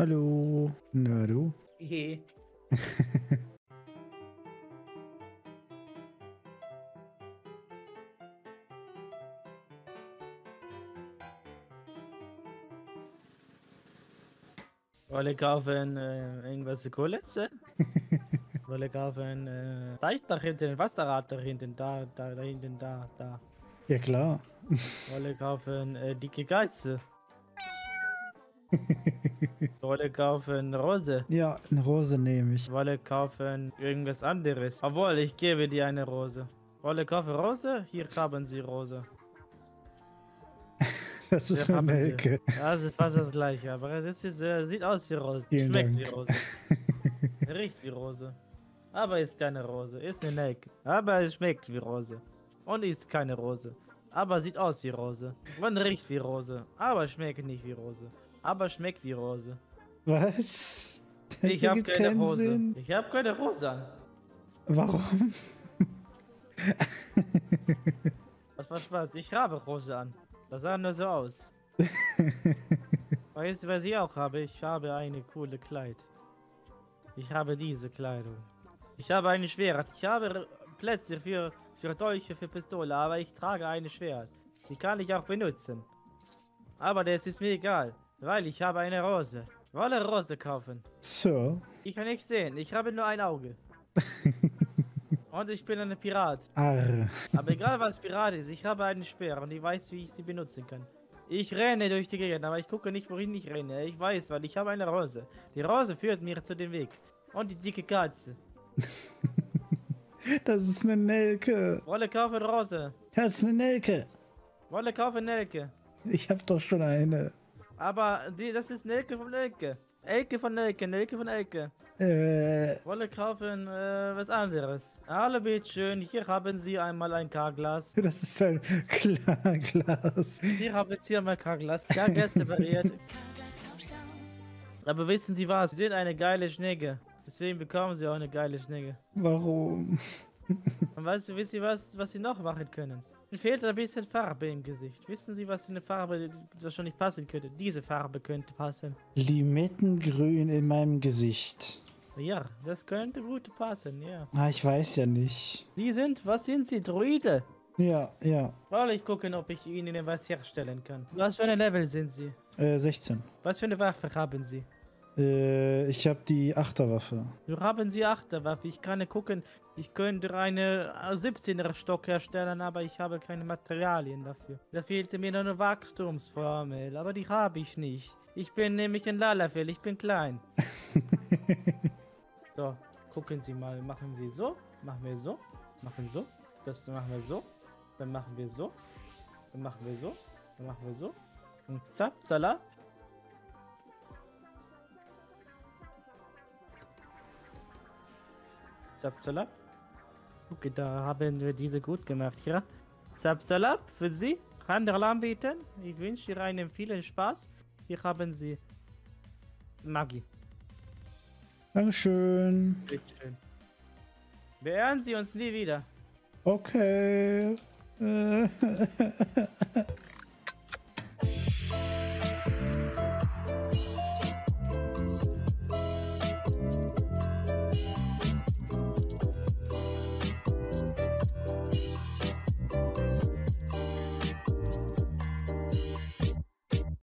Hallo. Na du? Je. Wolle kaufen äh, irgendwas Cooles? äh? Wolle kaufen äh, Teich da hinten, Wasserrad da hinten, da, da, da hinten, da, da. Ja klar. Wolle kaufen äh, dicke Geize. Wolle kaufen Rose. Ja, eine Rose nehme ich. Wolle kaufen irgendwas anderes. Obwohl, ich gebe dir eine Rose. Wolle kaufen Rose? Hier haben Sie Rose. Das ist Hier eine haben Sie. Ja, ist fast das gleiche, aber es ist, äh, sieht aus wie Rose. Vielen Schmeckt Dank. wie Rose. Riecht wie Rose. Aber ist keine Rose. Ist eine Nelke. Aber es schmeckt wie Rose. Und ist keine Rose. Aber sieht aus wie Rose. Man riecht wie Rose. Aber schmeckt nicht wie Rose. Aber schmeckt wie Rose. Was? Das ich habe keine Rose. Sinn. Ich habe keine Rose an. Warum? Das war Spaß. Ich habe Rose an. Das sah nur so aus. weißt du, was ich auch habe? Ich habe eine coole Kleid. Ich habe diese Kleidung. Ich habe eine Schwert. Ich habe Plätze für, für Dolche, für Pistole, aber ich trage eine Schwert. Die kann ich auch benutzen. Aber das ist mir egal, weil ich habe eine Rose. Wolle Rose kaufen. So. Ich kann nicht sehen. Ich habe nur ein Auge. Und ich bin ein Pirat. Arr. Aber egal was Pirat ist, ich habe einen Speer und ich weiß, wie ich sie benutzen kann. Ich renne durch die Gegend, aber ich gucke nicht, wohin ich renne. Ich weiß, weil ich habe eine Rose. Die Rose führt mir zu dem Weg. Und die dicke Katze. Das ist eine Nelke. Wolle kaufen Rose. Das ist eine Nelke. Wolle kaufen Nelke. Ich hab doch schon eine. Aber die, das ist Nelke von Nelke. Elke von Nelke, Nelke von Elke. Äh, Wolle kaufen äh, was anderes. Hallo, bitteschön. Hier haben Sie einmal ein K-Glas. das ist ein Klarglas. Hier haben Sie einmal K-Glas. K-Glas separiert. Carglass tauscht aus. Aber wissen Sie was? Sie sind eine geile Schnecke. Deswegen bekommen Sie auch eine geile Schnecke. Warum? Und weißt du, wisst ihr was, was Sie noch machen können? Ihnen fehlt ein bisschen Farbe im Gesicht. Wissen Sie, was für eine Farbe nicht passen könnte? Diese Farbe könnte passen. Limettengrün in meinem Gesicht. Ja, das könnte gut passen, ja. Ah, ich weiß ja nicht. Sie sind, was sind Sie? Druide? Ja, ja. Soll ich gucken, ob ich Ihnen was herstellen kann? Was für ein Level sind Sie? Äh, 16. Was für eine Waffe haben Sie? Äh, ich hab die Achterwaffe. Haben Sie Achterwaffe. Ich kann gucken, ich könnte eine 17er Stock herstellen, aber ich habe keine Materialien dafür. Da fehlte mir nur eine Wachstumsformel, aber die habe ich nicht. Ich bin nämlich ein Lalafell, ich bin klein. so, gucken Sie mal, machen wir so, machen wir so, machen so, das machen wir so, dann machen wir so, dann machen wir so, dann machen wir so. Und zack, Salat. Zapzalap. Okay, da haben wir diese gut gemacht, ja. Zapzalap für Sie. Handel anbieten. Ich wünsche Ihnen einen vielen Spaß. Hier haben Sie Maggi. Dankeschön. Bitteschön. Beehren Sie uns nie wieder. Okay. Äh,